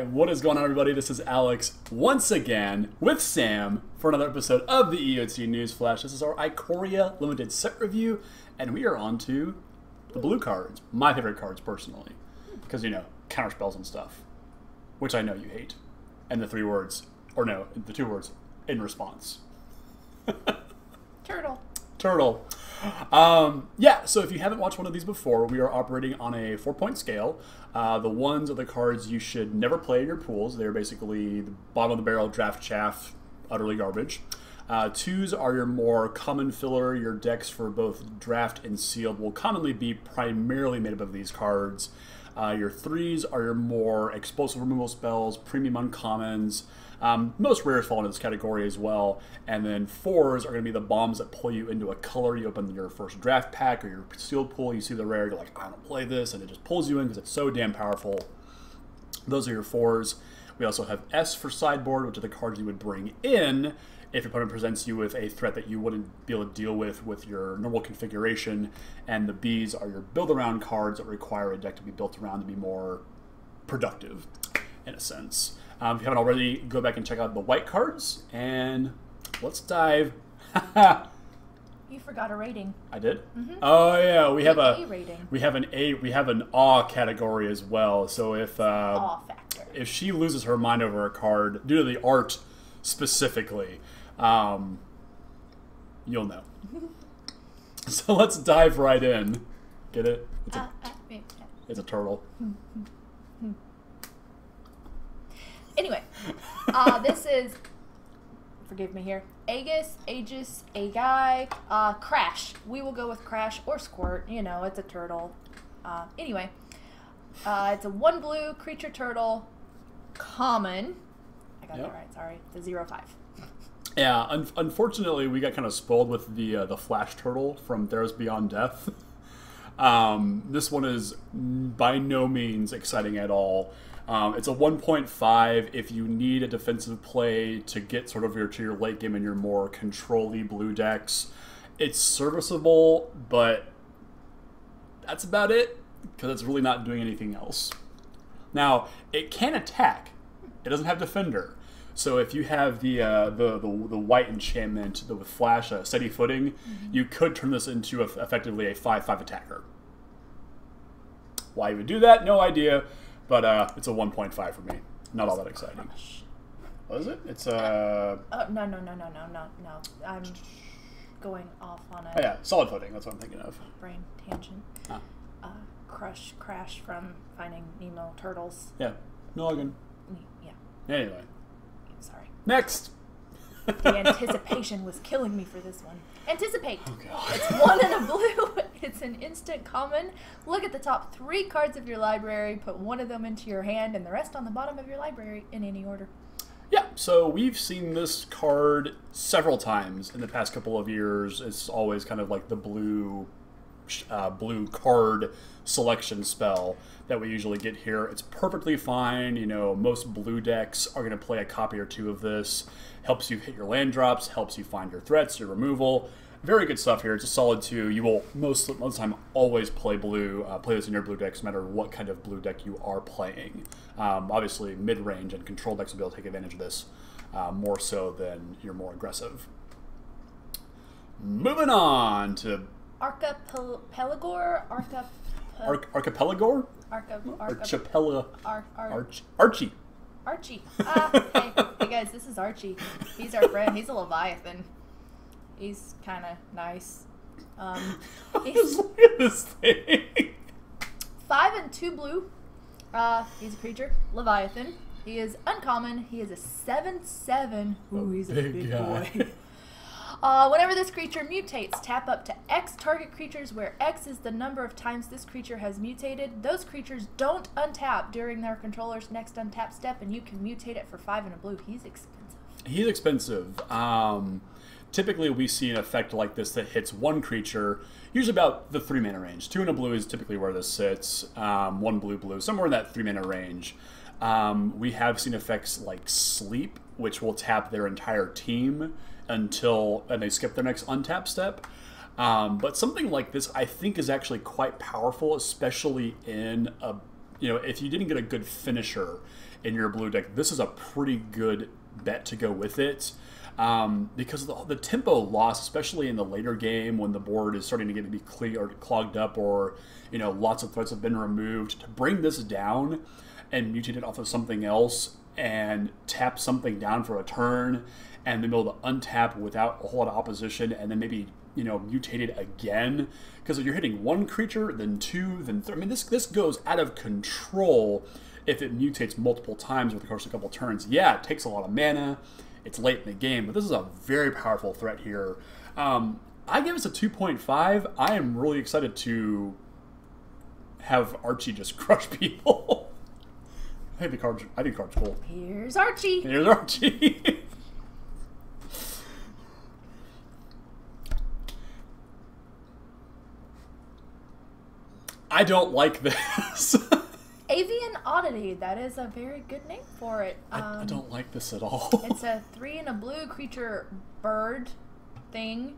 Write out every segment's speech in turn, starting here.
What is going on everybody? This is Alex once again with Sam for another episode of the EOT News Flash. This is our Ikoria limited set review, and we are on to the blue cards. My favorite cards personally. Because you know, counter spells and stuff. Which I know you hate. And the three words or no, the two words in response. Turtle. Turtle. Um, yeah, so if you haven't watched one of these before, we are operating on a four point scale. Uh, the ones are the cards you should never play in your pools. They're basically the bottom of the barrel, draft chaff, utterly garbage. Uh, twos are your more common filler. Your decks for both draft and sealed will commonly be primarily made up of these cards. Uh, your threes are your more explosive removal spells, premium uncommons. Um, most rares fall into this category as well. And then fours are going to be the bombs that pull you into a color. You open your first draft pack or your sealed pool, you see the rare, you're like, I don't play this, and it just pulls you in because it's so damn powerful. Those are your fours. We also have S for sideboard, which are the cards you would bring in if your opponent presents you with a threat that you wouldn't be able to deal with with your normal configuration. And the Bs are your build around cards that require a deck to be built around to be more productive, in a sense. Um, if you haven't already, go back and check out the white cards, and let's dive. You forgot a rating. I did. Oh yeah, we have A a rating. we have an A we have an awe category as well. So if uh, Aw factor. if she loses her mind over a card due to the art specifically, um, you'll know. so let's dive right in. Get it? It's a, Uh, uh, yeah. it's a turtle. Anyway, uh, this is, forgive me here, Aegis, Aegis, Agai, uh, Crash. We will go with Crash or Squirt. You know, it's a turtle. Uh, anyway, uh, it's a one blue creature turtle, common. I got Yep. that right. Sorry, the zero five. Yeah, un- unfortunately, we got kind of spoiled with the uh, the flash turtle from Theros Beyond Death. um, this one is by no means exciting at all. Um, it's a 1.5 if you need a defensive play to get sort of your to your late game in your more control-y blue decks. It's serviceable, but that's about it because it's really not doing anything else. Now, it can attack. It doesn't have defender. So if you have the uh, the, the the white enchantment the, with flash uh, steady footing, you could turn this into a, effectively a five five attacker. Why you would do that? No idea. But uh, it's a one point five for me. Not all that exciting. Crash. What is it? It's uh Oh no no no no no no no! I'm going off on a oh yeah solid footing. That's what I'm thinking of. brain tangent. Ah. Uh, crush crash from Finding Nemo turtles. Yeah. Noggin. Yeah, Anyway, sorry. next. The anticipation was killing me for this one. Anticipate. Oh. It's one in a blue. It's an instant common. Look at the top three cards of your library. Put one of them into your hand, and the rest on the bottom of your library in any order. Yeah, so we've seen this card several times in the past couple of years. It's always kind of like the blue, uh, blue card selection spell that we usually get here. It's perfectly fine. You know, most blue decks are going to play a copy or two of this. Helps you hit your land drops. Helps you find your threats, your removal. Very good stuff here. It's a solid two. You will most, most of the time always play blue. Uh, play this in your blue decks, no matter what kind of blue deck you are playing. Um, obviously, mid range and control decks will be able to take advantage of this uh, more so than your more aggressive. Moving on to Archipelagore? Arca. Arch- Archipelago? Arca. Arca. Archipelago? Ar, ar, Arch- Archie. Archie. Ah, hey, hey guys, this is Archie. He's our friend. He's a Leviathan. He's kind of nice. Um, he's look at this thing. five and two blue. Uh, he's a creature, Leviathan. He is uncommon. He is a seven seven. Ooh, he's a big big, boy. Uh, whenever this creature mutates, tap up to X target creatures where X is the number of times this creature has mutated. Those creatures don't untap during their controller's next untap step, and you can mutate it for five and a blue. He's expensive. He's expensive. Um, typically, we see an effect like this that hits one creature, usually about the three mana range. Two and a blue is typically where this sits. Um, one blue, blue, somewhere in that three mana range. Um, we have seen effects like sleep, which will tap their entire team until and they skip their next untap step. Um, but something like this, I think, is actually quite powerful, especially in a you know, if you didn't get a good finisher in your blue deck, this is a pretty good bet to go with it. Um, because the, the, tempo loss, especially in the later game when the board is starting to get to be clear or clogged up, or you know lots of threats have been removed, to bring this down and mutate it off of something else and tap something down for a turn, and then be able to untap without a whole lot of opposition, and then maybe you know mutate it again because if you're hitting one creature, then two, then three. I mean, this this goes out of control if it mutates multiple times over the course of a couple turns. Yeah, it takes a lot of mana it's late in the game, but this is a very powerful threat here. Um, I give us a 2.5. I am really excited to have Archie just crush people. I think the card's I think card's cool. Here's Archie. Here's Archie. I don't like this. Avian Oddity. That is a very good name for it. Um, I, I, don't um, like this at all. it's a three and a blue creature bird thing.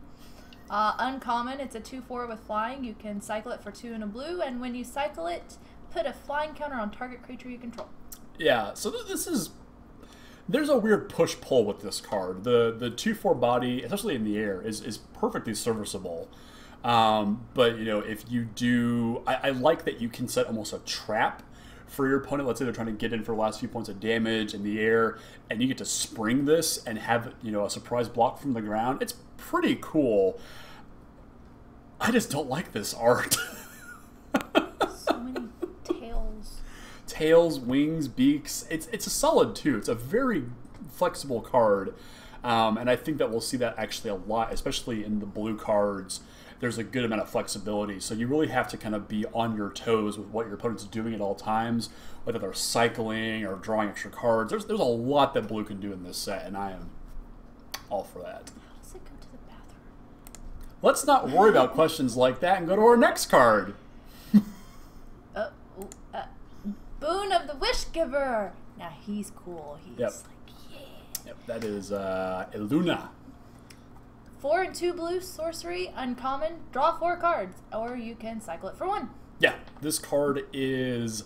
Uh, uncommon. It's a 2 4 with flying. You can cycle it for two and a blue, and when you cycle it, put a flying counter on target creature you control. Yeah, so th- this is. There's a weird push pull with this card. The the 2 4 body, especially in the air, is, is perfectly serviceable. Um, but you know, if you do, I, I, like that you can set almost a trap for your opponent. Let's say they're trying to get in for the last few points of damage in the air, and you get to spring this and have you know a surprise block from the ground. It's pretty cool. I just don't like this art. so many tails. Tails, wings, beaks. It's it's a solid too. It's a very flexible card, um, and I think that we'll see that actually a lot, especially in the blue cards there's a good amount of flexibility. So you really have to kind of be on your toes with what your opponent's doing at all times, whether they're cycling or drawing extra cards. There's there's a lot that blue can do in this set, and I am all for that. How does it go to the bathroom? Let's not worry about questions like that and go to our next card. uh, uh, Boon of the Wishgiver. Now he's cool. He's yep. like, yeah. Yep, that is uh, Illuna. Four and two blue sorcery, uncommon, draw four cards, or you can cycle it for one. Yeah, this card is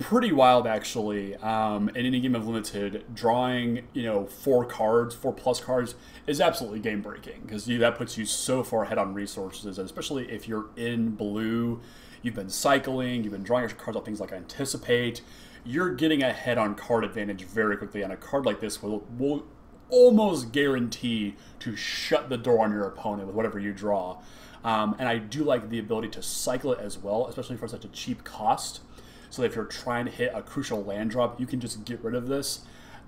pretty wild actually. Um, in any game of limited, drawing you know four cards, four plus cards is absolutely game breaking because that puts you so far ahead on resources, and especially if you're in blue, you've been cycling, you've been drawing extra cards on things like anticipate. You're getting ahead on card advantage very quickly, on a card like this will will almost guarantee to shut the door on your opponent with whatever you draw. Um, and I do like the ability to cycle it as well, especially for such a cheap cost. So if you're trying to hit a crucial land drop, you can just get rid of this,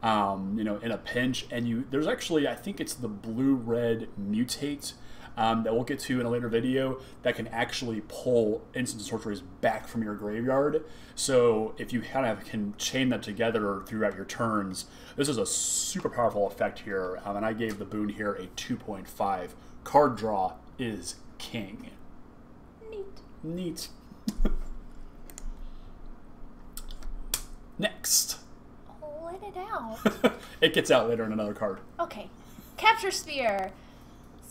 um, you know, in a pinch. And you, there's actually, I think it's the blue-red mutate um, that we'll get to in a later video that can actually pull instant sorceries back from your graveyard. So if you kind of can chain them together throughout your turns, this is a super powerful effect here. Um, and I gave the boon here a 2.5. Card draw is king. Neat. Neat. Next. Let it out. it gets out later in another card. Okay. Capture Sphere.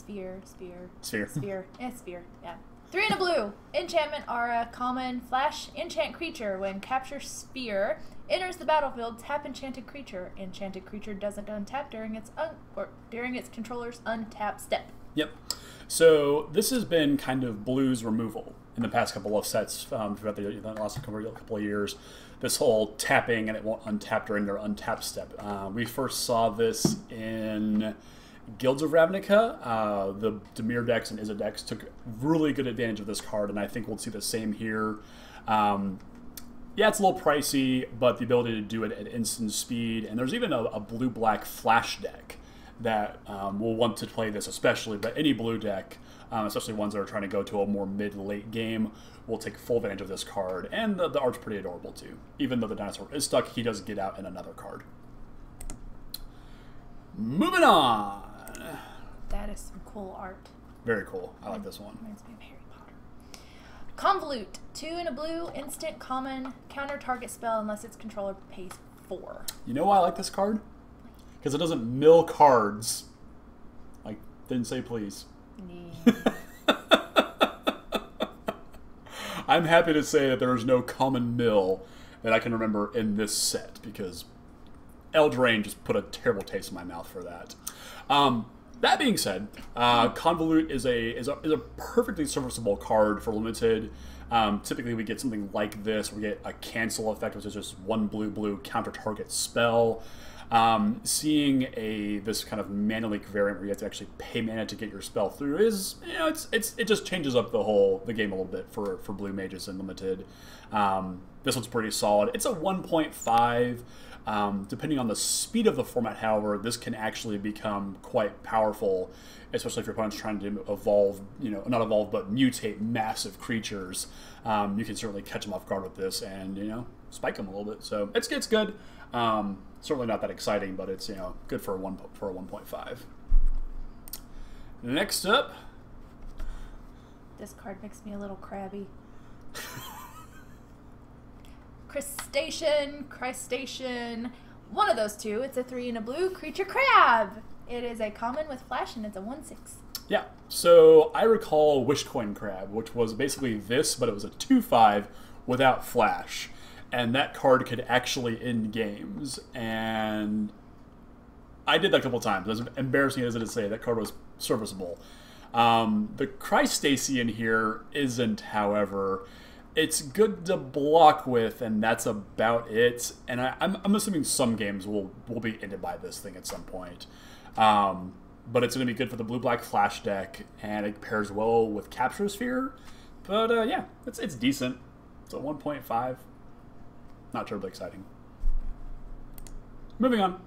Sphere, Sphere. Sphere. Sphere. Yeah, Sphere. Yeah. Three in a blue. Enchantment aura, common, flash, enchant creature. When capture Sphere enters the battlefield, tap enchanted creature. Enchanted creature doesn't untap during its un- or during its controller's untap step. Yep. So this has been kind of blues removal in the past couple of sets um, throughout the, the last couple of years. This whole tapping and it won't untap during their untap step. Uh, we first saw this in Guilds of Ravnica, uh, the Dimir decks and Izzet decks took really good advantage of this card, and I think we'll see the same here. Um, yeah, it's a little pricey, but the ability to do it at instant speed, and there's even a, a blue-black flash deck that um, will want to play this especially, but any blue deck, um, especially ones that are trying to go to a more mid-late game, will take full advantage of this card, and the, the art's pretty adorable too. Even though the dinosaur is stuck, he does get out in another card. Moving on! That is some cool art. Very cool. I like this one. Reminds me of Harry Potter. Convolute. Two in a blue, instant, common, counter target spell unless its controller pays four. You know why I like this card? Because it doesn't mill cards. Like, didn't say please. Yeah. I'm happy to say that there is no common mill that I can remember in this set because Eldraine just put a terrible taste in my mouth for that. Um, that being said, uh, Convolute is a, is a is a perfectly serviceable card for limited. Um, typically, we get something like this. We get a cancel effect, which is just one blue blue counter target spell. Um, seeing a this kind of mana leak variant where you have to actually pay mana to get your spell through is you know it's it's it just changes up the whole the game a little bit for for blue mages and limited. Um, this one's pretty solid. It's a 1.5. Um, depending on the speed of the format, however, this can actually become quite powerful, especially if your opponent's trying to evolve, you know, not evolve, but mutate massive creatures. Um, you can certainly catch them off guard with this and, you know, spike them a little bit. So it's, it's good. Um, certainly not that exciting, but it's, you know, good for a, one, for a 1.5. Next up. This card makes me a little crabby. Crustacean, crustacean, one of those two. It's a three and a blue creature crab. It is a common with flash and it's a one six. Yeah. So I recall Wishcoin Crab, which was basically this, but it was a two five without flash, and that card could actually end games. And I did that a couple times. As embarrassing as it is to say, that card was serviceable. Um, the Crustacean here isn't, however it's good to block with, and that's about it. And I, am I'm, I'm assuming some games will will be ended by this thing at some point. Um, but it's going to be good for the blue black flash deck, and it pairs well with Capture Sphere. But uh, yeah, it's it's decent. It's a 1.5. Not terribly exciting. Moving on.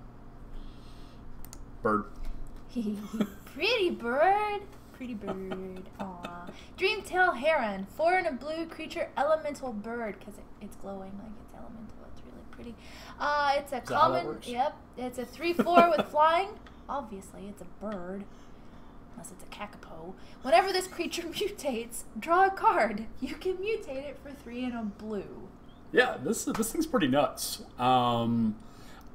Bird. Pretty bird. Pretty bird. Aww. Dreamtail Heron. Four and a blue creature elemental bird because it, it's glowing like it's elemental. It's really pretty. Uh, it's a common. Yep. It's a 3 4 with flying. Obviously, it's a bird. Unless it's a kakapo. Whenever this creature mutates, draw a card. You can mutate it for three and a blue. Yeah, this this thing's pretty nuts. Um,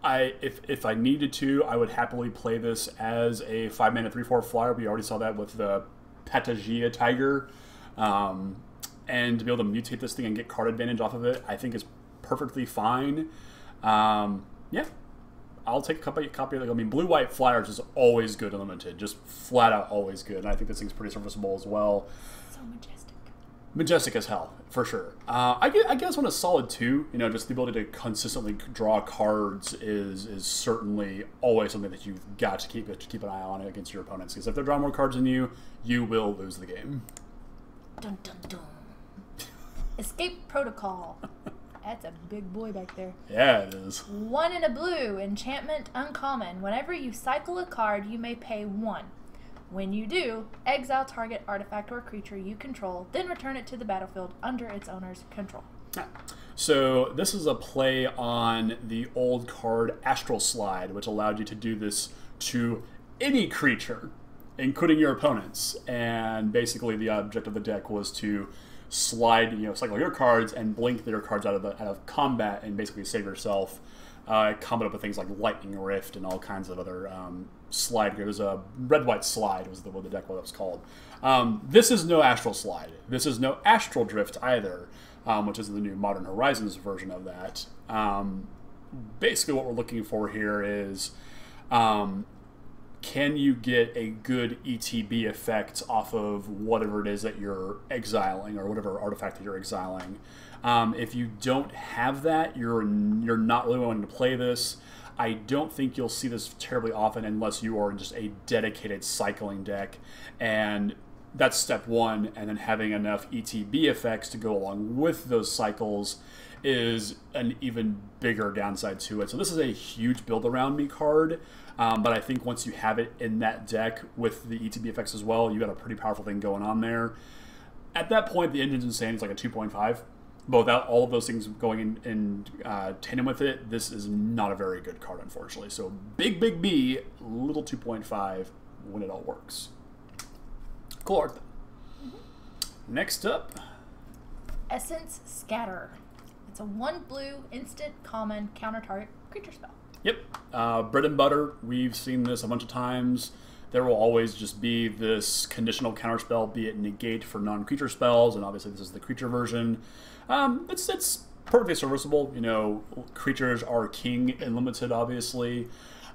I if if I needed to, I would happily play this as a five mana three four flyer. We already saw that with the Patagia Tiger, um, and to be able to mutate this thing and get card advantage off of it, I think is perfectly fine. Um, yeah, I'll take a copy, copy of it. I mean, blue white flyers is always good limited, just flat out always good. And I think this thing's pretty serviceable as well. So majestic as hell for sure. Uh, I, guess, I guess on a solid two, you know, just the ability to consistently draw cards is is certainly always something that you've got to keep to keep an eye on against your opponents. Because if they're drawing more cards than you, you will lose the game. Dun dun dun. Escape protocol. That's a big boy back there. Yeah, it is. One in a blue, enchantment uncommon. Whenever you cycle a card, you may pay one. When you do, exile target artifact or creature you control, then return it to the battlefield under its owner's control. So this is a play on the old card Astral Slide, which allowed you to do this to any creature, including your opponents. And basically, the object of the deck was to slide, you know, cycle your cards and blink their cards out of the out of combat and basically save yourself. Uh, coming up with things like Lightning Rift and all kinds of other um, slide. It was a red white slide was the what the deck was called. Um, this is no astral slide. This is no astral drift either, um, which is the new Modern Horizons version of that. Um, basically, what we're looking for here is. Um, can you get a good ETB effect off of whatever it is that you're exiling or whatever artifact that you're exiling? Um, if you don't have that, you're you're not really wanting to play this. I don't think you'll see this terribly often unless you are just a dedicated cycling deck. And that's step one. And then having enough ETB effects to go along with those cycles is an even bigger downside to it. So this is a huge build around me card. Um, but I think once you have it in that deck with the ETB effects as well, you got a pretty powerful thing going on there. At that point, the engine's insane. It's like a 2.5. But without all of those things going in, in uh, tandem with it, this is not a very good card, unfortunately. So big, big B, little 2.5 when it all works. Cool art. Mm-hmm. Next up, Essence Scatter. It's a one blue instant common counter target creature spell. Yep, uh, bread and butter. We've seen this a bunch of times. there will always just be this conditional counterspell, be it negate for non-creature spells, and obviously this is the creature version. Um, it's it's perfectly serviceable. You know, creatures are king and limited, obviously.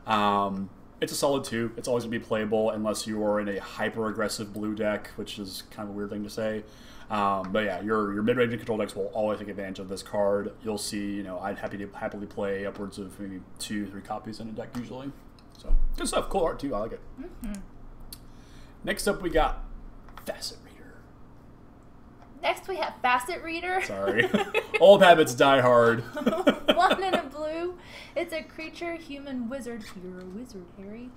Um, it's a solid two. It's always gonna be playable unless you are in a hyper aggressive blue deck, which is kind of a weird thing to say. Um, but yeah, your your mid range and control decks will always take advantage of this card. You'll see, you know, I'd happy to happily play upwards of maybe two, three copies in a deck usually. So good stuff. Cool art too. I like it. Mm-hmm. Next up, we got Facet. Next, we have Facet Reader. Sorry, old habits die hard. One in a blue. It's a creature, human, wizard. You're a wizard, Harry.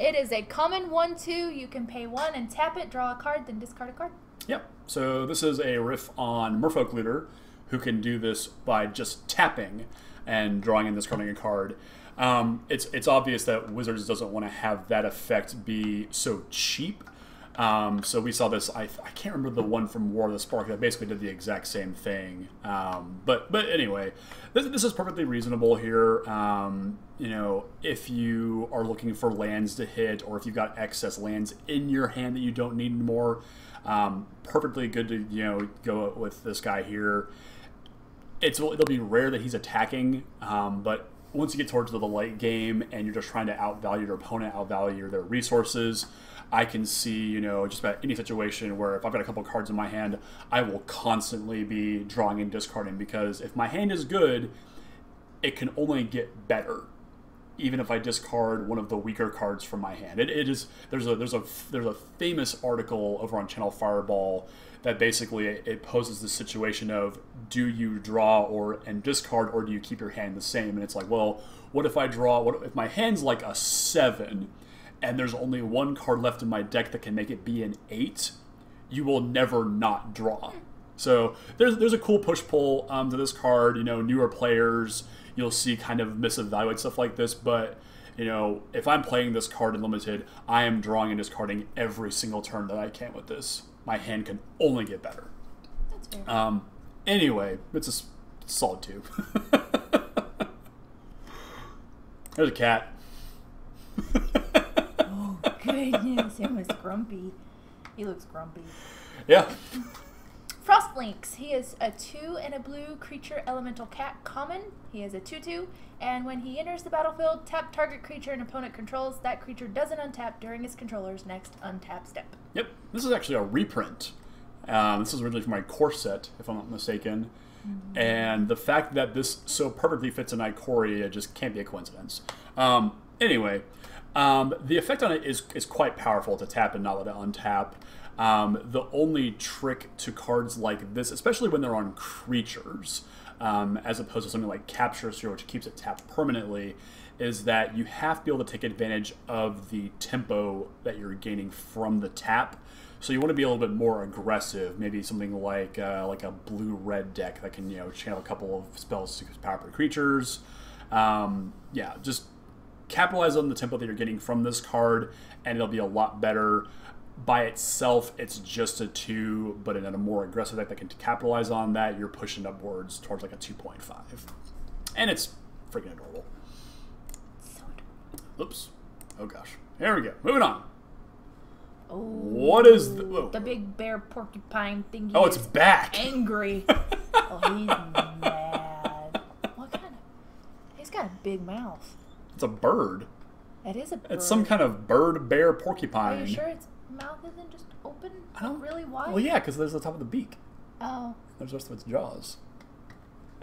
It is a common one-two. You can pay one and tap it, draw a card, then discard a card. Yep. So this is a riff on Merfolk Looter, who can do this by just tapping and drawing and discarding a card. Um, it's it's obvious that Wizards doesn't want to have that effect be so cheap. Um, so we saw this. I, I can't remember the one from War of the Spark that basically did the exact same thing. Um, but but anyway, this, this is perfectly reasonable here. Um, you know, if you are looking for lands to hit, or if you've got excess lands in your hand that you don't need anymore, um, perfectly good to you know go with this guy here. It's it'll be rare that he's attacking, um, but once you get towards the late game and you're just trying to outvalue your opponent, outvalue their resources, I can see, you know, just about any situation where if I've got a couple cards in my hand, I will constantly be drawing and discarding because if my hand is good, it can only get better. Even if I discard one of the weaker cards from my hand, it, it is there's a there's a there's a famous article over on Channel Fireball that basically it poses the situation of do you draw or and discard or do you keep your hand the same and it's like well what if i draw what if my hand's like a seven and there's only one card left in my deck that can make it be an eight you will never not draw so there's there's a cool push pull um, to this card you know newer players you'll see kind of misevaluate stuff like this but you know, if I'm playing this card in limited, I am drawing and discarding every single turn that I can with this my hand can only get better. That's fair. Um, anyway, it's a solid two. There's a cat. goodness, it was grumpy. He looks grumpy. Yeah. Frost Lynx. He is a two and a blue creature elemental cat common. He is a 2 2, and when he enters the battlefield, tap target creature an opponent controls. That creature doesn't untap during its controller's next untap step. Yep. This is actually a reprint. Um, this is originally from my core set, if I'm not mistaken. Mm-hmm. And the fact that this so perfectly fits in Ikoria just can't be a coincidence. Um, anyway, um, the effect on it is, is quite powerful to tap and not let it untap. Um, the only trick to cards like this, especially when they're on creatures, um, as opposed to something like Capture Sphere, which keeps it tapped permanently, is that you have to be able to take advantage of the tempo that you're gaining from the tap. So you want to be a little bit more aggressive, maybe something like uh, like a blue red deck that can you know channel a couple of spells to power creatures. Um, yeah, just capitalize on the tempo that you're getting from this card, and it'll be a lot better by itself, it's just a two, but in a more aggressive deck that can capitalize on that, you're pushing upwards towards like a 2.5. And it's freaking adorable. Oops. Oh gosh. Here we go. Moving on. Oh, What is the- whoa. the big bear porcupine thingy? Oh, it's back. angry. oh, he's mad. What kind of? He's got a big mouth. It's a bird. It is a bird. It's some kind of bird, bear, porcupine. Are you sure its mouth isn't just open? I don't really wide. Well, yeah, because there's the top of the beak. Oh. There's the rest of its jaws.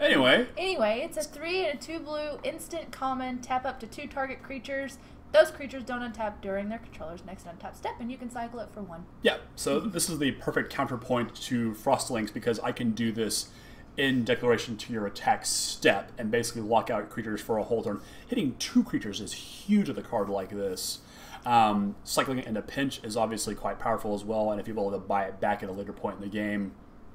Anyway, Anyway, it's a three and a two blue instant common. Tap up to two target creatures. Those creatures don't untap during their controller's next untap step, and you can cycle it for one. Yeah, so this is the perfect counterpoint to Frost Lynx because I can do this in declaration to your attack step and basically lock out creatures for a whole turn. Hitting two creatures is huge with a card like this. Um, cycling it in a pinch is obviously quite powerful as well, and if you're able to buy it back at a later point in the game,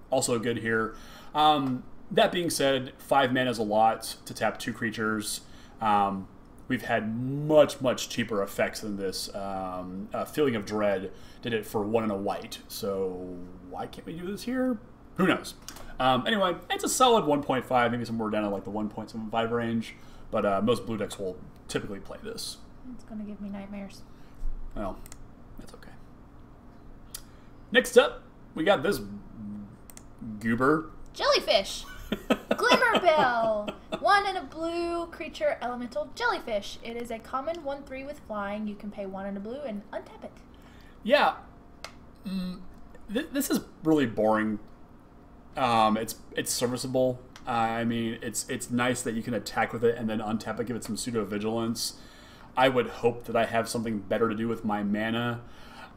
also good here. Um, that being said, five mana is a lot to tap two creatures. Um, we've had much, much cheaper effects than this. Um, uh, Feeling of Dread did it for one and a white, so why can't we do this here? Who knows? Um, anyway, it's a solid 1.5, maybe somewhere down at like the 1.75 range, but uh, most blue decks will typically play this. It's gonna give me nightmares. Well, That's okay. Next up, we got this goober. Jellyfish. Glimmerbell. One and a blue creature elemental jellyfish. It is a common 1 3 with flying. You can pay one and a blue and untap it. Yeah. Mm, th- this is really boring. Um, it's it's serviceable. I mean, it's it's nice that you can attack with it and then untap it, give it some pseudo vigilance. I would hope that I have something better to do with my mana.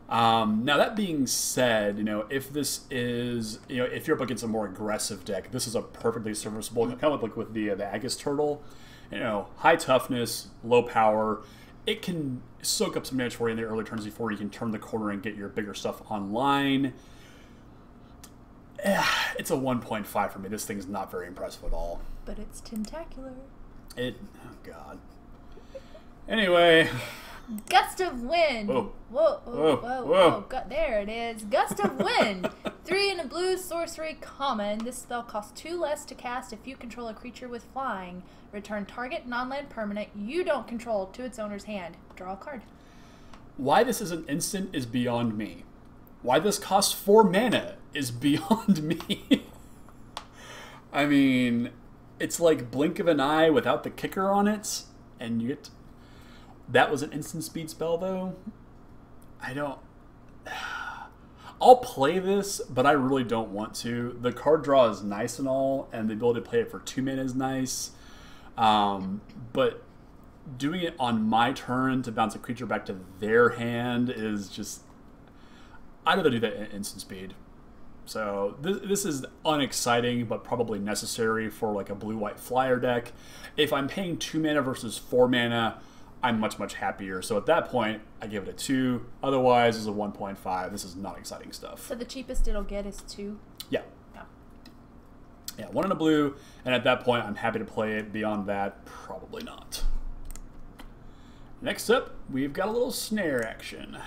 Um, now that being said, you know if this is you know if you're up against a more aggressive deck, this is a perfectly serviceable kind of like with the uh, the Aegis turtle. You know, high toughness, low power. It can soak up some damage for you in the early turns before you can turn the corner and get your bigger stuff online. It's a 1.5 for me. This thing's not very impressive at all. But it's tentacular. It, oh god. Anyway, Gust of wind. Whoa. Whoa, whoa, Whoa, whoa, whoa. There it is. Gust of wind. Three in a blue sorcery common. This spell costs two less to cast if you control a creature with flying. Return target non-land permanent you don't control to its owner's hand. Draw a card. why this is an instant is beyond me. Why this costs 4 mana is beyond me. I mean, it's like blink of an eye without the kicker on it, and you get. That was an instant speed spell, though. I don't. I'll play this, but I really don't want to. The card draw is nice and all, and the ability to play it for two mana is nice. Um, but doing it on my turn to bounce a creature back to their hand is just. I'd rather do that in instant speed. So this, this is unexciting, but probably necessary for like a blue-white flyer deck. If I'm paying two mana versus four mana, I'm much much happier. So at that point, I give it a two. Otherwise, it's a 1.5. This is not exciting stuff. So the cheapest it'll get is two. Yeah, No. yeah, one in a blue, and at that point, I'm happy to play it. Beyond that, probably not. Next up, we've got a little snare action.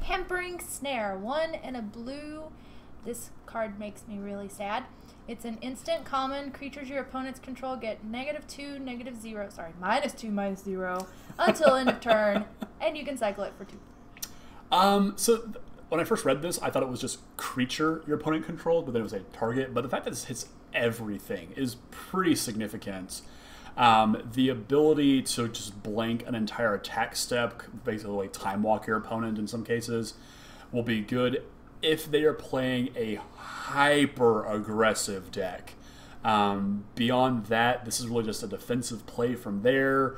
Hampering Snare. One and a blue. This card makes me really sad. It's an instant common. Creatures your opponents control get negative two, negative zero. Sorry, minus two, minus zero until end of turn, and you can cycle it for two. Um, so th- when I first read this, I thought it was just creature your opponent controlled, but then it was a target. But the fact that this hits everything is pretty significant. Um, the ability to just blank an entire attack step, basically time walk your opponent in some cases, will be good if they are playing a hyper aggressive deck. Um, beyond that, this is really just a defensive play from there,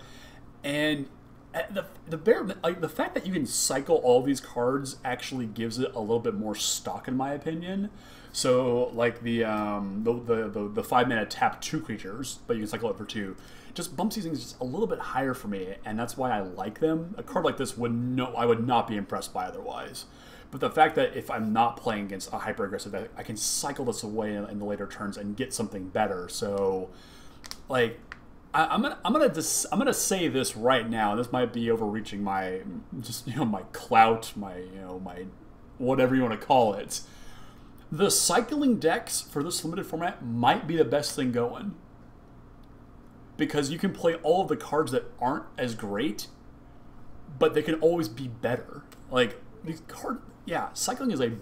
and uh, the the bare like the fact that you can cycle all these cards actually gives it a little bit more stock in my opinion. So like the um the the, the, the five mana tap two creatures, but you can cycle it for two. Just bumps these things just a little bit higher for me, and that's why I like them. A card like this would no I would not be impressed by otherwise. But the fact that if I'm not playing against a hyper aggressive deck, I can cycle this away in, in the later turns and get something better. So like I, I'm gonna I'm gonna dis, I'm gonna say this right now. This might be overreaching my just you know my clout, my you know my whatever you want to call it. The cycling decks for this limited format might be the best thing going because you can play all of the cards that aren't as great, but they can always be better. Like these card, yeah, cycling is a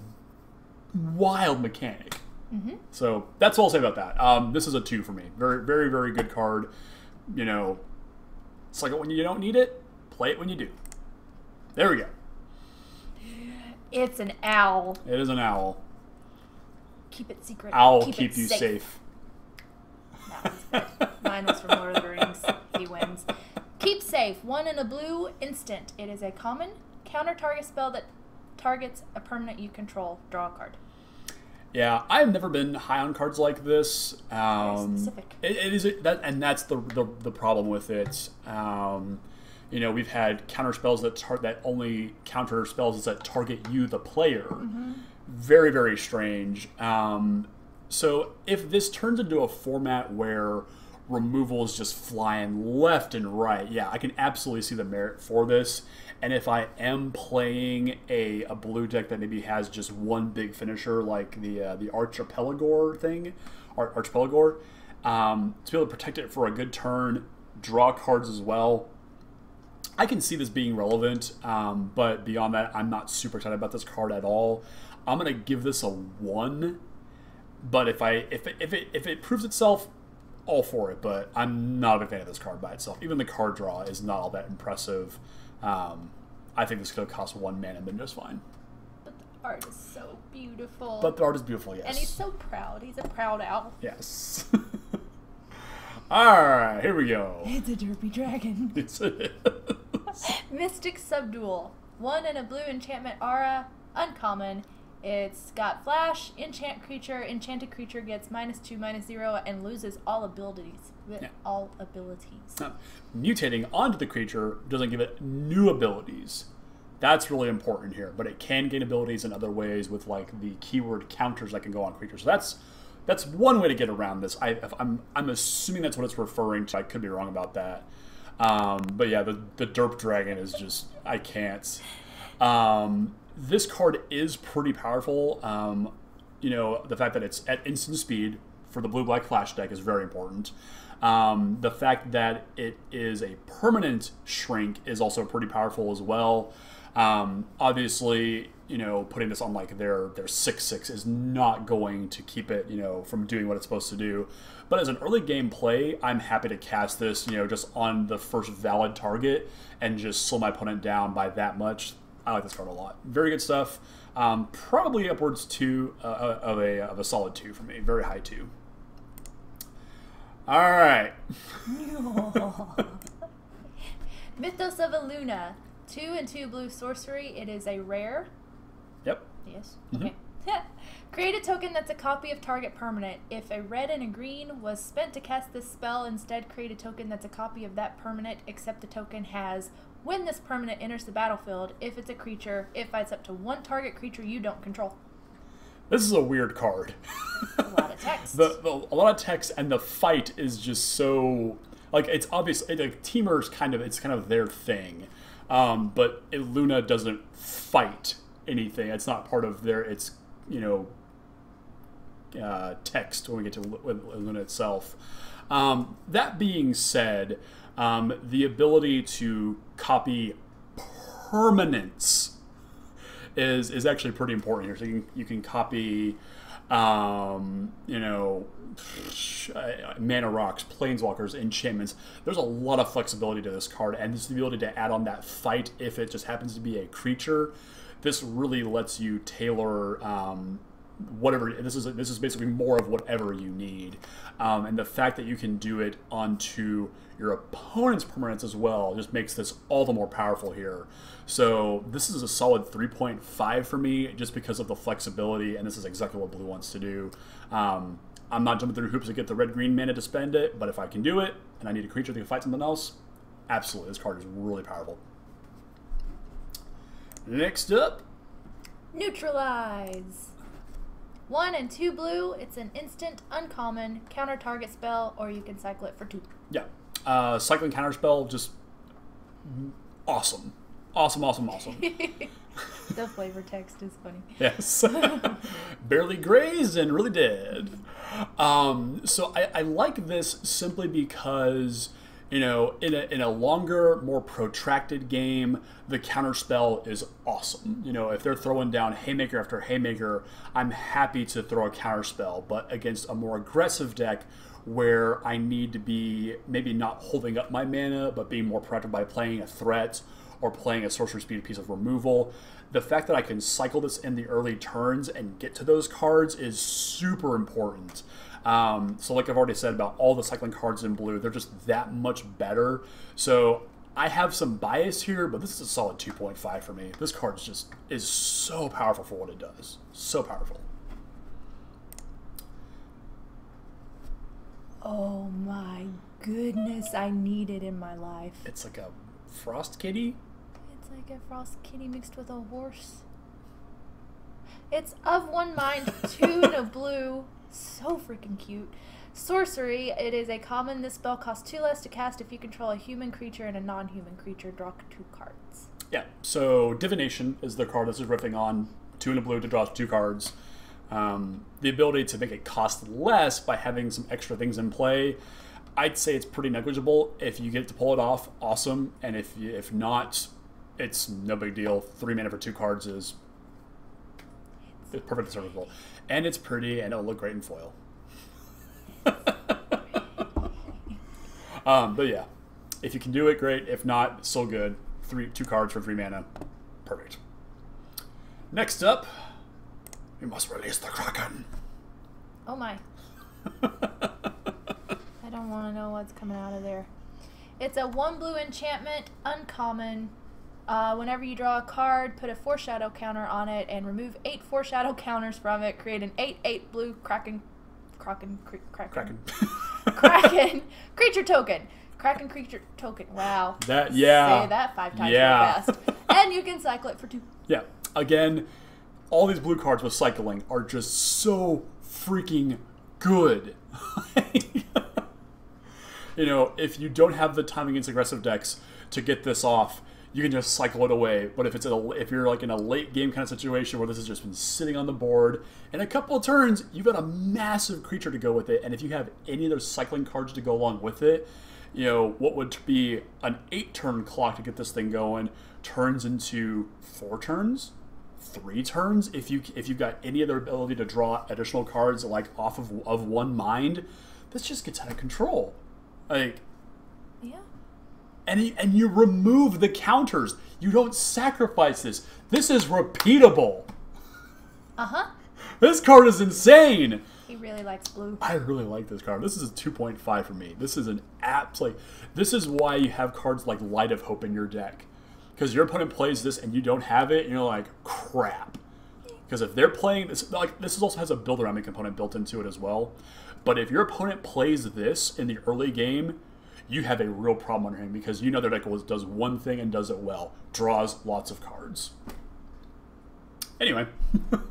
wild mechanic. So that's all I'll say about that. Um, this is a two for me. Very, very, very good card. You know, cycle when you don't need it, play it when you do. There we go. It's an owl. It is an owl. Keep it secret. Owl keep, keep, you safe. Good. Mine was from Lord of the Rings. He wins. Keep safe. One in a blue instant. It is a common counter target spell that targets a permanent you control. Draw a card. Yeah, I've never been high on cards like this. Um, specific. It, it is that, and that's the, the the problem with it. Um, you know, we've had counter spells that tar- that only counter spells that target you, the player. Very very strange. Um, so if this turns into a format where removal is just flying left and right, yeah, I can absolutely see the merit for this. And if I am playing a, a blue deck that maybe has just one big finisher, like the uh, the Archipelagore thing, Ar- um, to be able to protect it for a good turn, draw cards as well, I can see this being relevant, um, but beyond that, I'm not super excited about this card at all. I'm gonna give this a one, but if I if it, if it if it proves itself, all for it. But I'm not a big fan of this card by itself. Even the card draw is not all that impressive. Um, I think this could cost one mana and been just fine. But the art is so beautiful. But the art is beautiful, yes. and he's so proud. He's a proud owl. yes. all right, here we go. It's a derpy dragon. It's a- Mystic Subdual. One and a blue enchantment aura. Uncommon. It's got flash, enchant creature, enchanted creature gets minus two, minus zero, and loses all abilities. Yeah. All abilities. Now, mutating onto the creature doesn't give it new abilities. That's really important here, but it can gain abilities in other ways with like the keyword counters that can go on creatures. So that's that's one way to get around this. I, if I'm I'm assuming that's what it's referring to. I could be wrong about that. Um, but yeah, the the derp dragon is just I can't. Um, this card is pretty powerful. Um, you know, the fact that it's at instant speed for the blue black flash deck is very important. Um, the fact that it is a permanent shrink is also pretty powerful as well. Um, obviously, you know, putting this on like their their six six is not going to keep it, you know, from doing what it's supposed to do. But as an early game play, I'm happy to cast this, you know, just on the first valid target and just slow my opponent down by that much. I like this card a lot. Very good stuff. Um, probably upwards to uh, of a of a solid two for me. Very high two. All right. Mythos of Illuna. Two and two blue sorcery. It is a rare. Yep. Yes. Mhm. Okay. Create a token that's a copy of target permanent. If a red and a green was spent to cast this spell, instead create a token that's a copy of that permanent, except the token has when this permanent enters the battlefield, if it's a creature, it fights up to one target creature you don't control. This is a weird card. A lot of text. the, the a lot of text and the fight is just so like it's obvious. It, like Temur's kind of it's kind of their thing, um, but it, Luna doesn't fight anything. It's not part of their. It's you know uh, text when we get to Luna itself. Um, that being said, um, the ability to copy permanence is is actually pretty important here. So you can, you can copy, um, you know, mana rocks, planeswalkers, enchantments. There's a lot of flexibility to this card, and this ability to add on that fight if it just happens to be a creature. This really lets you tailor um, whatever. This is this is basically more of whatever you need, um, and the fact that you can do it onto your opponent's permanents as well just makes this all the more powerful here. So this is a solid 3.5 for me just because of the flexibility, and this is exactly what blue wants to do. Um, I'm not jumping through hoops to get the red green mana to spend it, but if I can do it and I need a creature that can fight something else, absolutely, this card is really powerful. Next up, Neutralize. One and two blue. It's an instant, uncommon, counter target spell, or you can cycle it for two. yeah, uh, cycling counterspell, just awesome, awesome, awesome, awesome. the flavor text is funny. Yes. Barely grazed and really dead. Um, so I, I like this simply because, you know, in a, in a longer, more protracted game, the counterspell is awesome. You know, if they're throwing down haymaker after haymaker, I'm happy to throw a counterspell. But against a more aggressive deck, where I need to be maybe not holding up my mana, but being more proactive by playing a threat or playing a sorcery speed piece of removal. The fact that I can cycle this in the early turns and get to those cards is super important. Um, so, like I've already said about all the cycling cards in blue, they're just that much better. So, I have some bias here, but this is a solid 2.5 for me. This card is just is so powerful for what it does. So powerful. Oh my goodness, I need it in my life. It's like a frost kitty. It's like a frost kitty mixed with a horse. It's of one mind, two a blue. So freaking cute. Sorcery, it is a common. This spell costs two less to cast if you control a human creature and a non human creature. Draw two cards. Yeah. So divination is the card this is riffing on. Two and a blue to draw two cards. Um, the ability to make it cost less by having some extra things in play. I'd say it's pretty negligible. If you get to pull it off, awesome. And if if not, it's no big deal. Three mana for two cards is it's perfectly serviceable, and it's pretty, and it'll look great in foil. um, but yeah, if you can do it, great. If not, still good. Three, two cards for three mana, perfect. Next up, we must release the Kraken. Oh my. I don't want to know what's coming out of there. It's a one blue enchantment, uncommon. Uh, whenever you draw a card, put a foreshadow counter on it and remove eight foreshadow counters from it. Create an 8 8 blue Kraken. Kraken. Kraken. Kraken. Kraken. creature token. Kraken creature token. Wow. that yeah. Say that five times Yeah. fast. and you can cycle it for two. Yeah. Again, all these blue cards with cycling are just so freaking good. you know, if you don't have the time against aggressive decks to get this off, you can just cycle it away. But if it's a, if you're like in a late game kind of situation where this has just been sitting on the board, in a couple of turns, you've got a massive creature to go with it. And if you have any those cycling cards to go along with it, you know, what would be an eight turn clock to get this thing going turns into four turns, three turns if you if you've got any other ability to draw additional cards like off of, of one mind. This just gets out of control. Like. And y- and you remove the counters. You don't sacrifice this. This is repeatable. Uh huh. This card is insane. He really likes blue. I really like this card. This is a 2.5 for me. This is an like this is why you have cards like Light of Hope in your deck. Because your opponent plays this and you don't have it, and you're like, crap. Because if they're playing this, like this also has a build around me component built into it as well. But if your opponent plays this in the early game, you have a real problem on your hand because you know their deck does one thing and does it well: draws lots of cards. Anyway,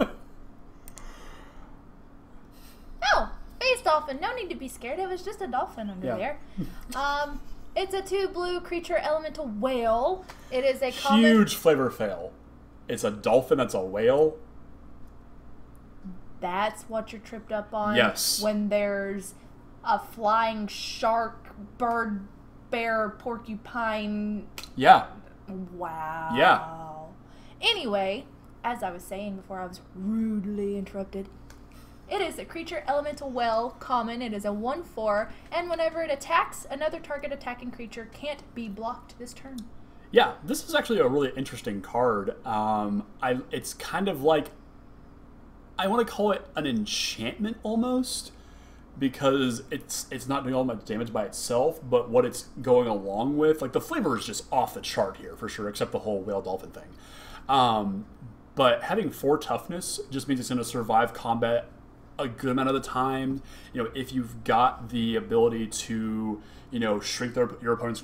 Oh, Phase Dolphin. No need to be scared. It was just a dolphin under Yeah. there. Um, it's a two blue creature elemental whale. It is a common. huge flavor fail. It's a dolphin that's a whale. That's what you're tripped up on. Yes. When there's a flying shark, bird, bear, porcupine. Yeah, Wow. Yeah. Anyway, as I was saying before I was rudely interrupted, it is a creature elemental well common. It is a 1 4, and whenever it attacks, another target attacking creature can't be blocked this turn. Yeah, this is actually a really interesting card. Um, I it's kind of like I want to call it an enchantment almost because it's it's not doing all that much damage by itself, but what it's going along with, like the flavor is just off the chart here for sure, except the whole whale dolphin thing. Um, but having four toughness just means it's going to survive combat a good amount of the time. You know, if you've got the ability to, you know, shrink their, your opponent's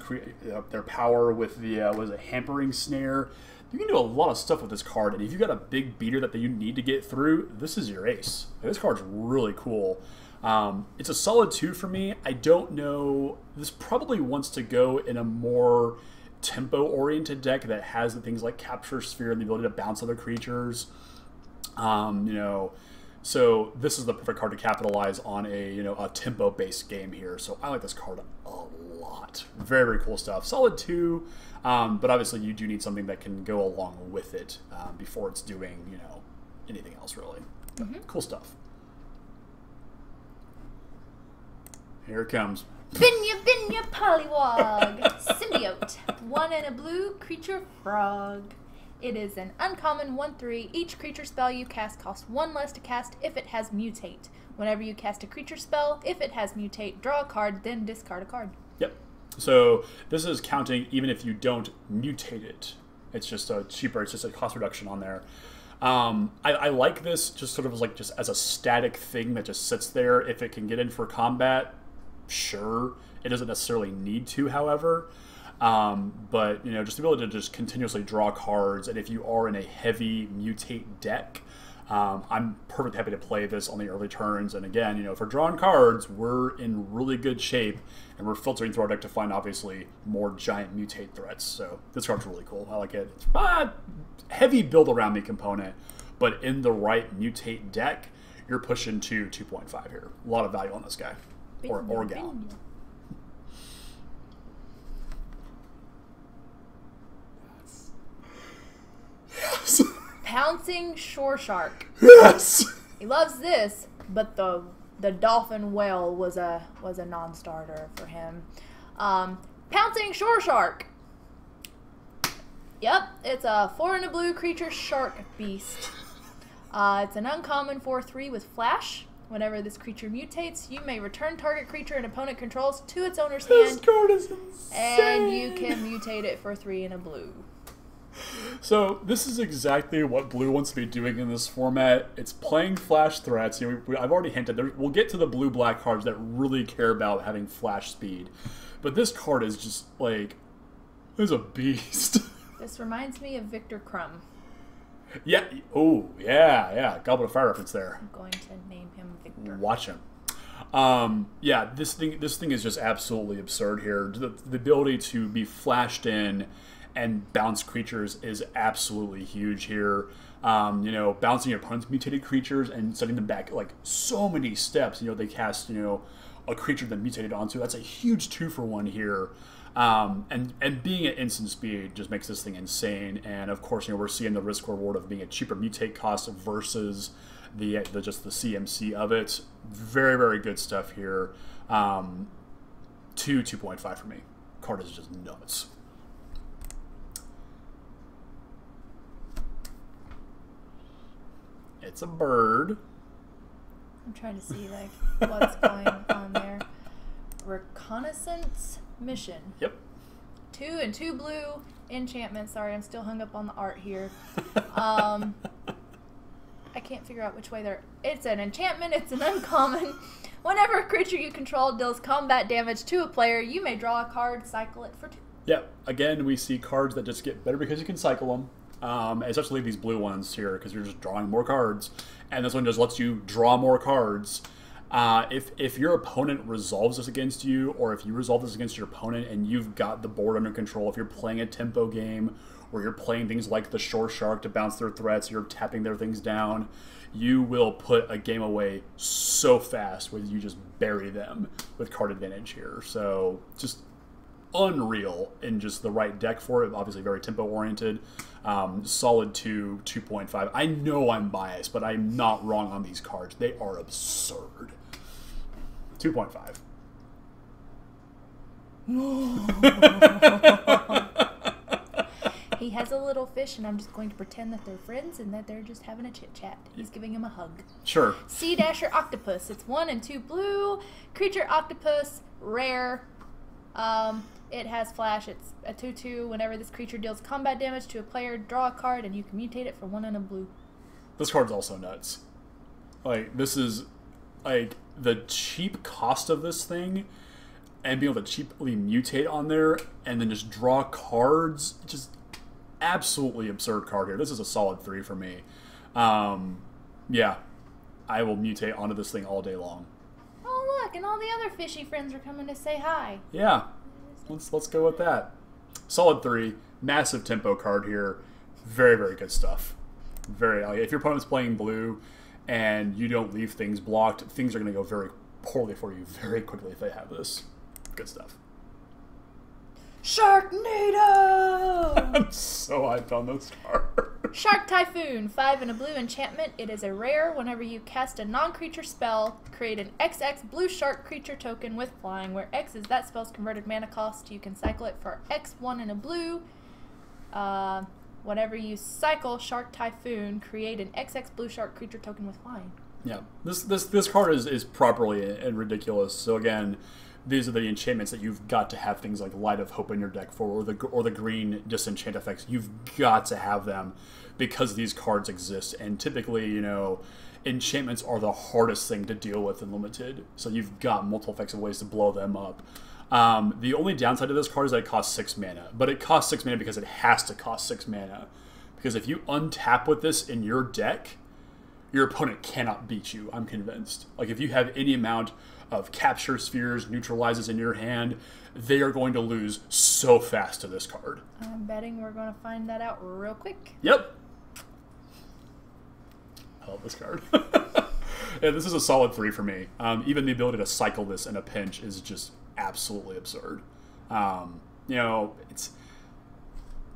uh, their power with the uh, was it hampering snare, you can do a lot of stuff with this card. And if you've got a big beater that you need to get through, this is your ace. This card's really cool. Um, it's a solid two for me. I don't know. This probably wants to go in a more tempo oriented deck that has the things like capture sphere and the ability to bounce other creatures. Um, you know, so this is the perfect card to capitalize on a you know a tempo based game here. So I like this card a lot. Very very cool stuff. Solid two, um, but obviously you do need something that can go along with it um, before it's doing you know anything else really. But Cool stuff. Here it comes. Binya Binya Pollywog! Symbiote. One and a blue creature frog. It is an uncommon 1 3. Each creature spell you cast costs 1 less to cast if it has mutate. Whenever you cast a creature spell, if it has mutate, draw a card, then discard a card. Yep. So this is counting even if you don't mutate it. It's just a cheaper. It's just a cost reduction on there. Um, I, I like this just sort of like just as a static thing that just sits there. If it can get in for combat, sure. It doesn't necessarily need to, however. Um, but you know, just be able to just continuously draw cards, and if you are in a heavy mutate deck, um, I'm perfectly happy to play this on the early turns. And again, you know, we're drawing cards, we're in really good shape, and we're filtering through our deck to find obviously more giant mutate threats. So this card's really cool. I like it. It's uh, heavy build around me component, but in the right mutate deck, you're pushing to 2.5 here. A lot of value on this guy or, or gal. Yes. Pouncing Shoreshark. Yes. He loves this, but the the dolphin whale was a was a non-starter for him. Um, pouncing Shoreshark. Yep, it's a four and a blue creature shark beast. Uh, it's an uncommon 4-3 with flash. Whenever this creature mutates, you may return target creature an opponent controls to its owner's This hand, card is insane. and you can mutate it for three and a blue. So this is exactly what Blue wants to be doing in this format. It's playing flash threats. You know, we, I've already hinted. There, we'll get to the blue-black cards that really care about having flash speed, but this card is just like, is a beast. This reminds me of Viktor Krum. yeah. Oh, yeah, yeah. Goblet of Fire reference there. I'm going to name him Victor. Watch him. Um, yeah, this thing this thing is just absolutely absurd here. The, the ability to be flashed in and bounce creatures is absolutely huge here. Um, you know, bouncing your opponent's mutated creatures and setting them back like so many steps. You know, they cast you know a creature that mutated onto. That's a huge two for one here. Um, and and being at instant speed just makes this thing insane. And of course, you know we're seeing the risk reward of being a cheaper mutate cost versus the, the just the CMC of it. Very very good stuff here. Um, two two point five for me. Card is just nuts. It's a bird. I'm trying to see like what's going on there. Reconnaissance mission. Yep. Two and two blue enchantment. Sorry, I'm still hung up on the art here. Um, I can't figure out which way they're. It's an enchantment. It's an uncommon. Whenever a creature you control deals combat damage to a player, you may draw a card, cycle it for two. Yeah, again, we see cards that just get better because you can cycle them. Um, especially these blue ones here, because you're just drawing more cards. And this one just lets you draw more cards. Uh, if, if your opponent resolves this against you, or if you resolve this against your opponent and you've got the board under control, if you're playing a tempo game, or you're playing things like the Shoreshark to bounce their threats, you're tapping their things down, you will put a game away so fast when you just bury them with card advantage here. So just unreal in just the right deck for it. Obviously, very tempo oriented. Um, solid two, 2.5. I know I'm biased, but I'm not wrong on these cards. They are absurd. 2.5. He has a little fish, and I'm just going to pretend that they're friends and that they're just having a chit chat. He's giving him a hug. Sure. Sea Dasher Octopus. It's one and two blue. Creature Octopus, rare. Um, it has flash. It's a 2 2. Whenever this creature deals combat damage to a player, draw a card and you can mutate it for one and a blue. This card's also nuts. Like, this is, like, the cheap cost of this thing and being able to cheaply mutate on there and then just draw cards. Just absolutely absurd card here. This is a solid three for me. Um, yeah, I will mutate onto this thing all day long. Oh, look, and all the other fishy friends are coming to say hi. Yeah, let's let's go with that. Solid three, massive tempo card here. Very very good stuff. Very like, if your opponent's playing blue and you don't leave things blocked, things are going to go very poorly for you very quickly if they have this. Good stuff. Sharknado! I'm so hyped on this card. Shark Typhoon, 5 and a blue enchantment. It is a rare. Whenever you cast a non creature spell, create an XX blue shark creature token with flying, where X is that spell's converted mana cost. You can cycle it for X1 and a blue. Uh, whenever you cycle Shark Typhoon, create an XX blue shark creature token with flying. Yeah, this this this card is is properly and ridiculous. So again, these are the enchantments that you've got to have things like Light of Hope in your deck for, or the or the green disenchant effects. You've got to have them because these cards exist, and typically, you know. Enchantments are the hardest thing to deal with in limited, so you've got multiple effective ways to blow them up. Um, the only downside to this card is that it costs six mana, but it costs six mana because it has to cost six mana. Because if you untap with this in your deck, your opponent cannot beat you. I'm convinced. Like if you have any amount of capture spheres, neutralizes in your hand, they are going to lose so fast to this card. I'm betting we're going to find that out real quick. Yep. I love this card. yeah, this is a solid three for me. Um, even the ability to cycle this in a pinch is just absolutely absurd. Um, you know, it's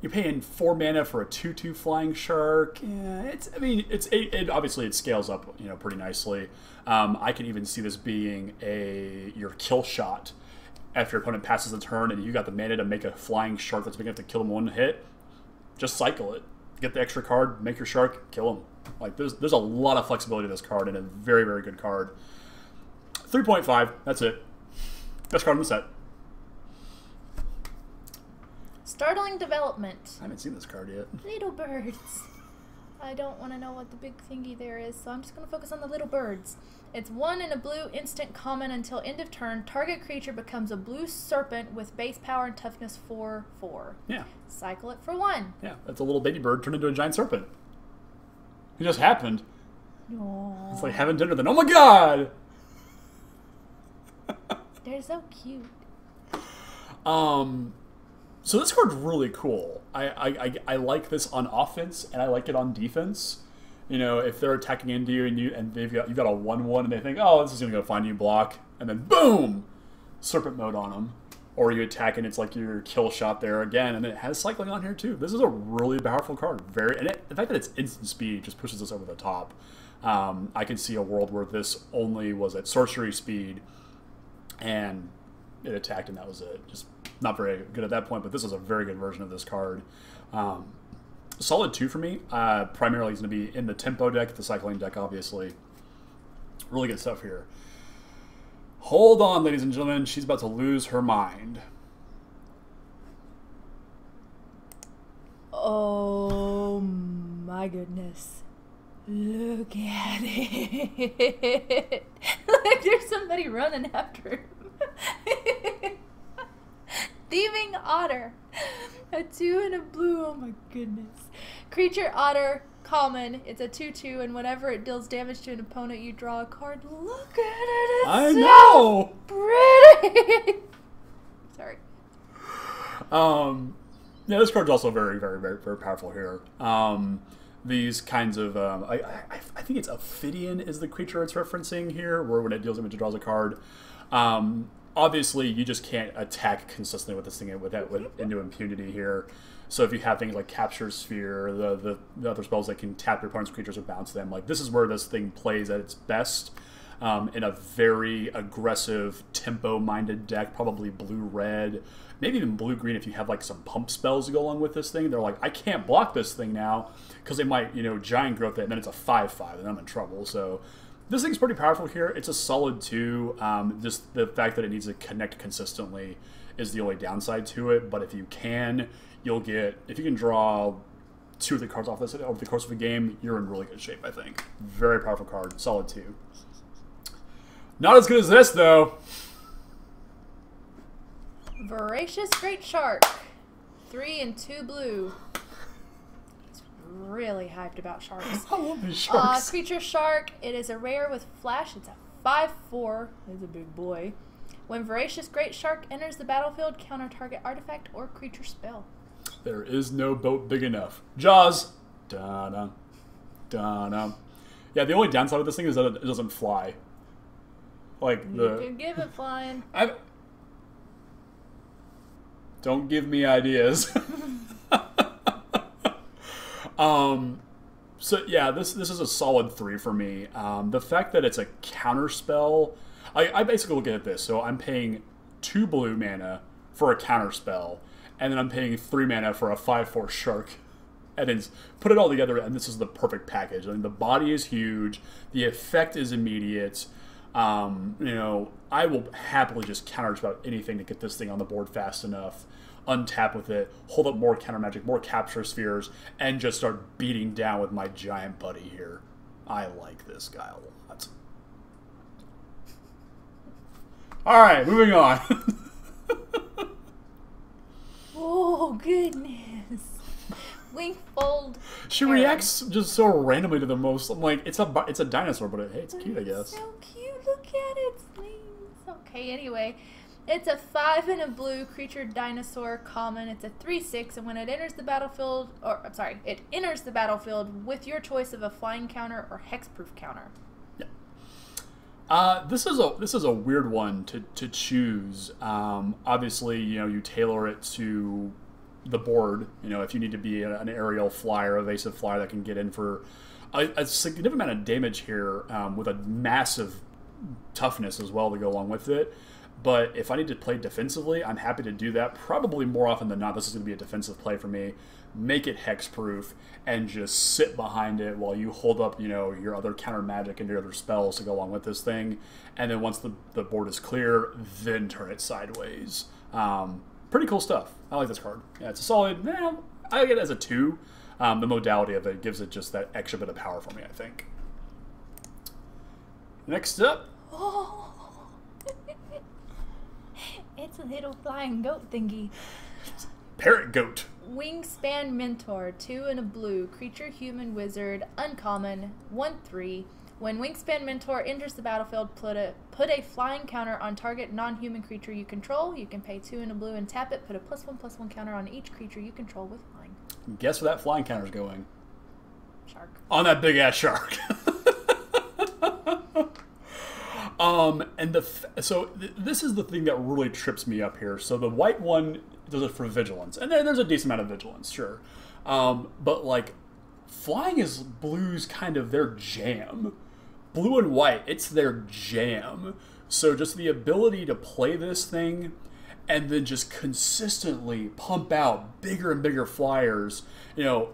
you're paying four mana for a two-two flying shark. Yeah, it's. I mean, it's. It, it obviously it scales up, you know, pretty nicely. Um, I can even see this being a your kill shot after your opponent passes the turn and you got the mana to make a flying shark that's big enough to kill them one hit. Just cycle it. Get the extra card, make your shark, kill him. Like there's there's a lot of flexibility to this card and a very very good card. Three point five. That's it. Best card in the set. Startling development. I haven't seen this card yet. Little birds. I don't want to know what the big thingy there is, so I'm just going to focus on the little birds. It's one in a blue instant common until end of turn. Target creature becomes a blue serpent with base power and toughness 4 4. Yeah. Cycle it for one. Yeah. That's a little baby bird turned into a giant serpent. It just happened. Aww. It's like having dinner then. Oh my god! They're so cute. Um, so this card's really cool. I, I, I, I like this on offense and I like it on defense. You know, if they're attacking into you and you and they've got you've got a one one and they think, oh, this is gonna go find you block, and then boom, serpent mode on them, or you attack and it's like your kill shot there again, and it has cycling on here too. This is a really powerful card. Very, and it, the fact that it's instant speed just pushes us over the top. Um, I can see a world where this only was at sorcery speed, and it attacked and that was it. Just not very good at that point, but this is a very good version of this card. Um, solid two for me. Uh, primarily is going to be in the tempo deck, the cycling deck, obviously. Really good stuff here. Hold on, ladies and gentlemen. She's about to lose her mind. Oh my goodness. Look at it. Look, there's somebody running after him. Thieving Otter. A two and a blue. Oh my goodness. Creature Otter, common. It's a 2 2, and whenever it deals damage to an opponent, you draw a card. Look at it. It's I so know! pretty. Sorry. Um, yeah, this card's also very, very, very, very powerful here. Um, these kinds of, um, I, I, I think it's Ophidian is the creature it's referencing here, where when it deals damage, it draws a card. Um, obviously, you just can't attack consistently with this thing with that with, into impunity here. So if you have things like Capture Sphere, the, the the other spells that can tap your opponent's creatures or bounce them, like this is where this thing plays at its best. Um, in a very aggressive, tempo-minded deck, probably blue-red, maybe even blue-green. If you have like some pump spells to go along with this thing, they're like, I can't block this thing now because they might, you know, giant growth it, and then it's a five-five, and I'm in trouble. So this thing's pretty powerful here. It's a solid two. Um, just the fact that it needs to connect consistently is the only downside to it. But if you can, you'll get if you can draw two or three cards off this over the course of a game, you're in really good shape. I think. Very powerful card. Solid two. Not as good as this though. Voracious Greatshark. Three and two blue. Really hyped about sharks. I love these Uh, sharks. creature Shark. It is a rare with flash. It's a 5 4. It's a big boy. When Voracious Greatshark enters the battlefield, counter target artifact or creature spell. there is no boat big enough. Jaws. Da da da da. Yeah, the only downside of this thing is that it doesn't fly. Like You the can give it flying. I don't give me ideas. um, so yeah, this this is a solid three for me. Um, the fact that it's a counter spell, I, I basically look at this. So I'm paying two blue mana for a counter spell, and then I'm paying three mana for a five four shark. And put it all together, and this is the perfect package. I mean, the body is huge, the effect is immediate. Um, you know, I will happily just counter about anything to get this thing on the board fast enough. Untap with it, hold up more counter magic, more capture spheres, and just start beating down with my giant buddy here. I like this guy a lot. All right, moving on. Oh, goodness. Wingfold. she Pteron. reacts just so randomly to the most. I'm like, it's a it's a dinosaur, but it, hey, it's cute, I guess. So cute. Look at its wings. Okay, anyway. It's a 5 and a blue creature dinosaur common. It's a 3 6, and when it enters the battlefield, or I'm sorry, it enters the battlefield with your choice of a flying counter or hexproof counter. Uh, this is a this is a weird one to, to choose. Um, obviously, you know you tailor it to the board. You know, if you need to be an aerial flyer, evasive flyer that can get in for a, a significant amount of damage here um, with a massive toughness as well to go along with it. But if I need to play defensively, I'm happy to do that. Probably more often than not, this is going to be a defensive play for me. Make it hex proof and just sit behind it while you hold up, you know, your other counter magic and your other spells to go along with this thing. And then once the, the board is clear, then turn it sideways. Um, pretty cool stuff. I like this card. Yeah, it's a solid. Eh, I get it as a two. Um, the modality of it gives it just that extra bit of power for me, I think. Next up. Oh. It's a little flying goat thingy. Parrot goat. Wingspan Mentor, two and a blue, creature, human, wizard, uncommon, 1 3. When Wingspan Mentor enters the battlefield, put a put a flying counter on target non-human creature you control. You can pay two and a blue and tap it. Put a plus one plus one counter on each creature you control with flying. Guess where that flying counter's going? Shark. On that big ass shark. um, and the so th- this is the thing that really trips me up here. So the white one does it for vigilance, and there, there's a decent amount of vigilance, sure. Um, but like flying is blue's kind of their jam. Blue and white, it's their jam. So just the ability to play this thing and then just consistently pump out bigger and bigger flyers. You know,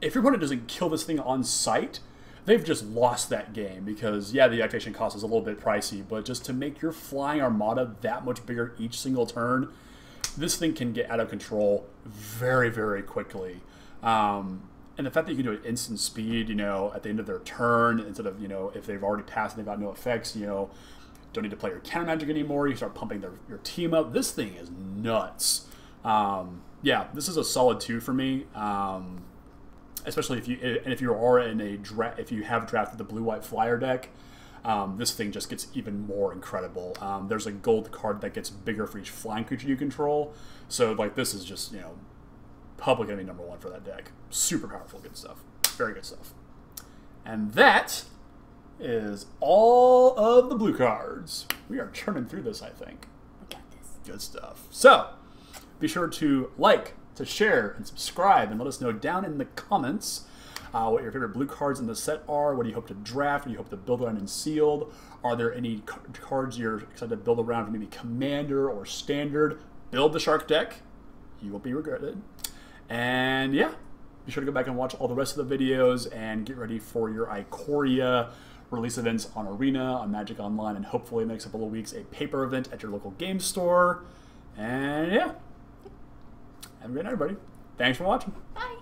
if your opponent doesn't kill this thing on sight, they've just lost that game because yeah, the activation cost is a little bit pricey, but just to make your flying armada that much bigger each single turn, this thing can get out of control very, very quickly. Um, and the fact that you can do it instant speed, you know, at the end of their turn, instead of, you know, if they've already passed and they've got no effects, you know, don't need to play your counter magic anymore. You start pumping their, your team up. This thing is nuts. Um, yeah, this is a solid two for me. Um, especially if you and if you are in a draft, if you have drafted the blue white flyer deck, um, this thing just gets even more incredible. Um, there's a gold card that gets bigger for each flying creature you control. So like this is just you know public enemy number one for that deck. Super powerful, good stuff. Very good stuff. And that is all of the blue cards. We are churning through this, I think. We got this. Good stuff. So, be sure to like, to share, and subscribe, and let us know down in the comments uh, what your favorite blue cards in the set are. What do you hope to draft? What do you hope to build around in sealed? Are there any cards you're excited to build around, for maybe commander or standard? Build the shark deck. You won't be regretted. And yeah, be sure to go back and watch all the rest of the videos and get ready for your Ikoria release events on Arena, on Magic Online, and hopefully in the next couple of weeks, a paper event at your local game store. And yeah, have a great night, everybody. Thanks for watching. Bye.